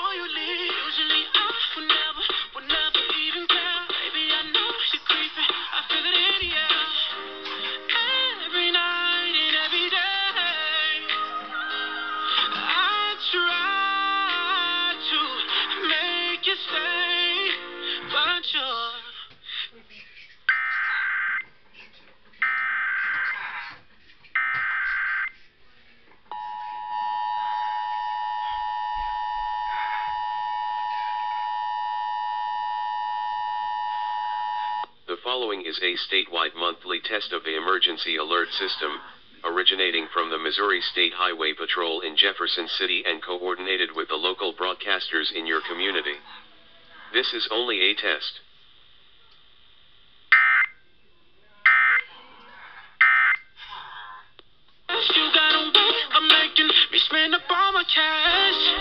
all you need. Following is a statewide monthly test of the emergency alert system, originating from the Missouri State Highway Patrol in Jefferson City and coordinated with the local broadcasters in your community. This is only a test. You got of making me spend up all my cash.